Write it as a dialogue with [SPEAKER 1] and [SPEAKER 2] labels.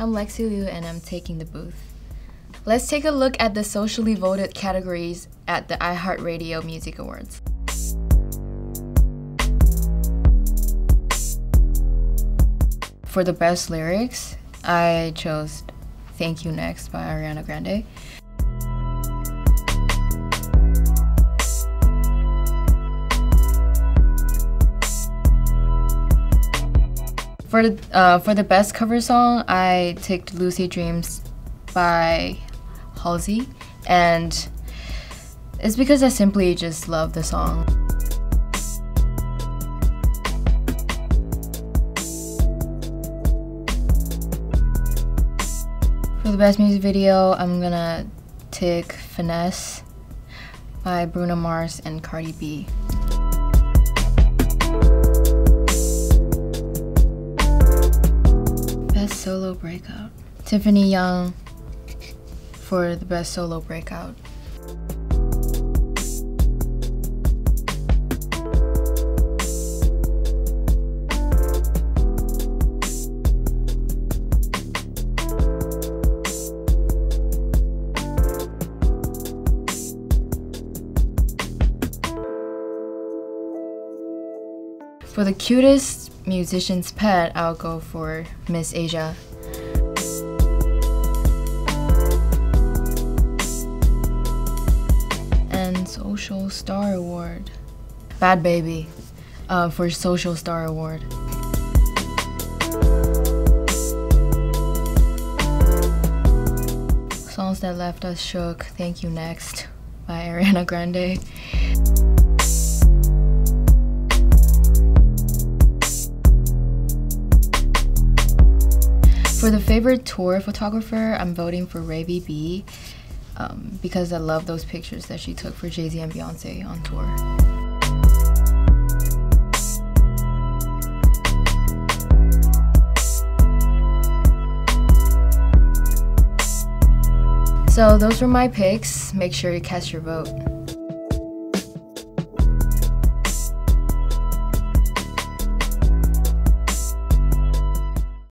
[SPEAKER 1] I'm Lexie Liu and I'm taking the booth. Let's take a look at the socially voted categories at the iHeartRadio Music Awards. For the best lyrics, I chose Thank You Next by Ariana Grande. For the uh, for the best cover song, I picked "Lucid Dreams" by Halsey, and it's because I simply just love the song. For the best music video, I'm gonna take "Finesse" by Bruno Mars and Cardi B. solo breakout. Tiffany Young for the best solo breakout. For the cutest musician's pet, I'll go for Miss Asia. Social Star Award. Bhad Bhabie uh, for Social Star Award. Songs that left us shook. Thank you next by Ariana Grande. For the favorite tour photographer, I'm voting for Raven B um, because I love those pictures that she took for Jay Z and Beyonce on tour. So those were my picks. Make sure you cast your vote.